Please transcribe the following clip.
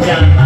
家